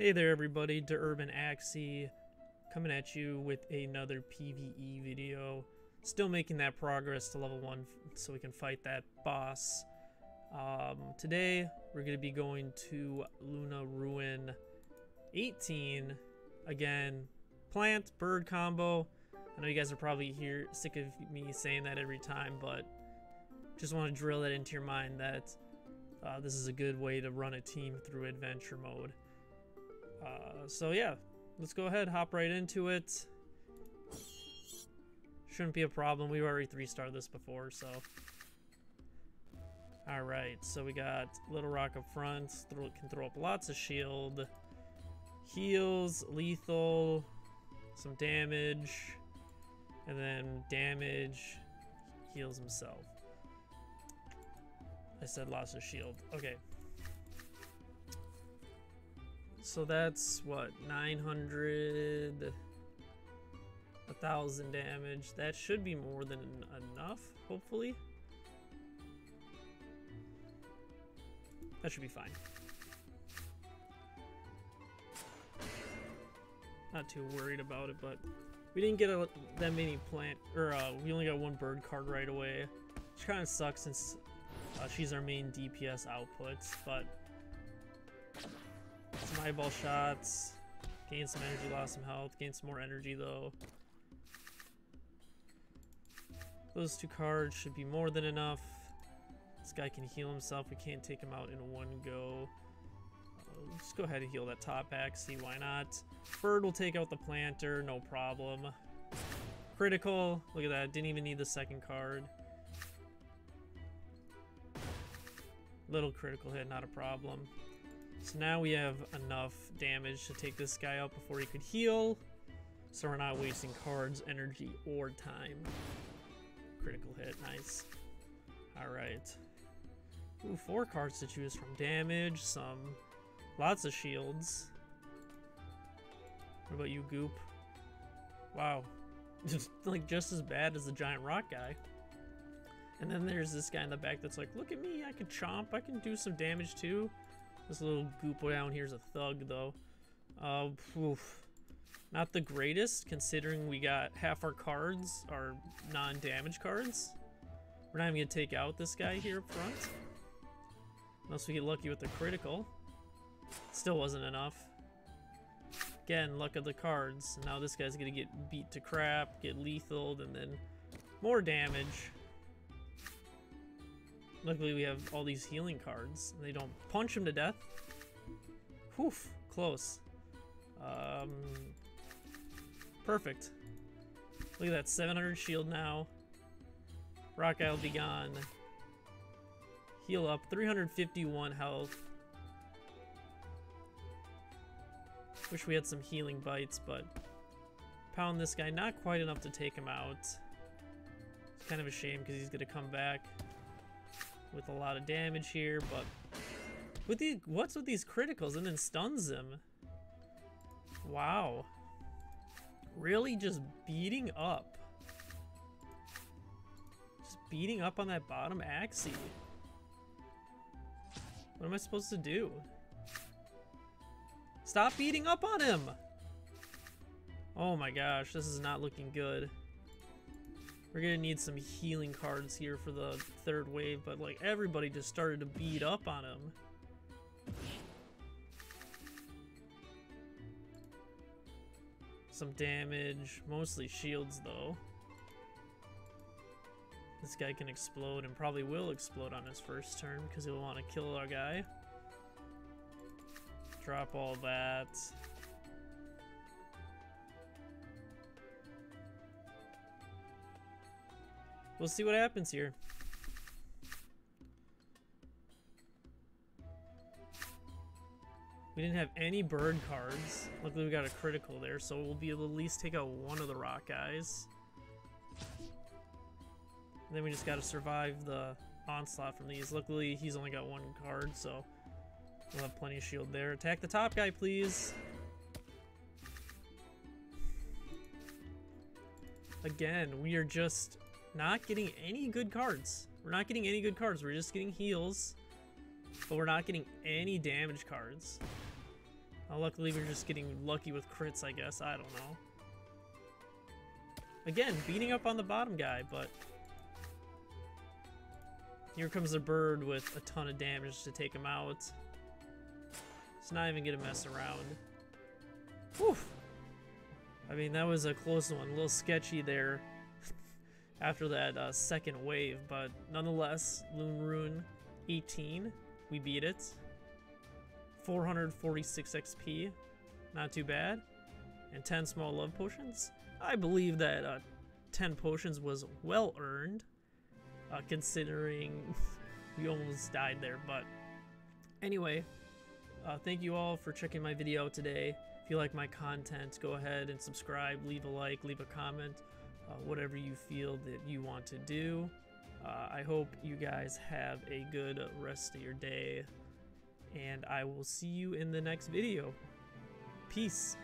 Hey there everybody, Da Urban Axie coming at you with another PvE video. Still making that progress to level 1 so we can fight that boss. Um, today we're going to be going to Luna Ruin 18. Again, plant, bird combo. I know you guys are probably here sick of me saying that every time, but just want to drill that into your mind that uh, this is a good way to run a team through adventure mode. Uh, so yeah, let's go ahead, hop right into it. Shouldn't be a problem. We've already three-starred this before, so. Alright, so we got Little Rock up front. Throw, can throw up lots of shield. Heals, lethal, some damage, and then damage, heals himself. I said lots of shield. Okay, so that's what 900 a thousand damage. That should be more than enough hopefully. That should be fine. Not too worried about it but we didn't get a, that many plant or uh, we only got one bird card right away which kind of sucks since uh, she's our main DPS outputs but some eyeball shots. Gain some energy, lost some health. Gain some more energy though. Those two cards should be more than enough. This guy can heal himself. We can't take him out in one go. Uh, let's go ahead and heal that top back. See why not. Bird will take out the planter. No problem. Critical. Look at that. Didn't even need the second card. Little critical hit. Not a problem. So now we have enough damage to take this guy out before he could heal. So we're not wasting cards, energy, or time. Critical hit, nice. Alright. Ooh, four cards to choose from. Damage, some... Lots of shields. What about you, Goop? Wow. Just, like, just as bad as the giant rock guy. And then there's this guy in the back that's like, look at me, I can chomp, I can do some damage too. This little goop down here is a thug, though. Uh, oof. Not the greatest, considering we got half our cards are non-damage cards. We're not even going to take out this guy here up front. Unless we get lucky with the critical. Still wasn't enough. Again, luck of the cards. Now this guy's going to get beat to crap, get lethal, and then more damage. Luckily we have all these healing cards. They don't punch him to death. Whew, close. Um, perfect. Look at that, 700 shield now. Rock will be gone. Heal up, 351 health. Wish we had some healing bites, but pound this guy, not quite enough to take him out. It's kind of a shame because he's going to come back with a lot of damage here, but with the what's with these criticals and then stuns them? Wow. Really just beating up. Just beating up on that bottom Axie. What am I supposed to do? Stop beating up on him! Oh my gosh, this is not looking good. We're gonna need some healing cards here for the third wave, but like everybody just started to beat up on him. Some damage, mostly shields though. This guy can explode and probably will explode on his first turn because he'll want to kill our guy. Drop all that. We'll see what happens here. We didn't have any bird cards. Luckily we got a critical there, so we'll be able to at least take out one of the rock guys. And then we just gotta survive the onslaught from these. Luckily he's only got one card, so we'll have plenty of shield there. Attack the top guy, please! Again, we are just not getting any good cards. We're not getting any good cards. We're just getting heals, but we're not getting any damage cards. Uh, luckily, we're just getting lucky with crits, I guess. I don't know. Again, beating up on the bottom guy, but... Here comes a bird with a ton of damage to take him out. It's not even gonna mess around. Whew! I mean, that was a close one. A little sketchy there after that uh, second wave, but nonetheless, Loon Rune 18, we beat it. 446 XP, not too bad. And 10 Smooth Love Potions. I believe that uh, 10 potions was well earned, uh, considering we almost died there. But anyway, uh, thank you all for checking my video today. If you like my content, go ahead and subscribe, leave a like, leave a comment, uh, whatever you feel that you want to do. Uh, I hope you guys have a good rest of your day, and I will see you in the next video. Peace.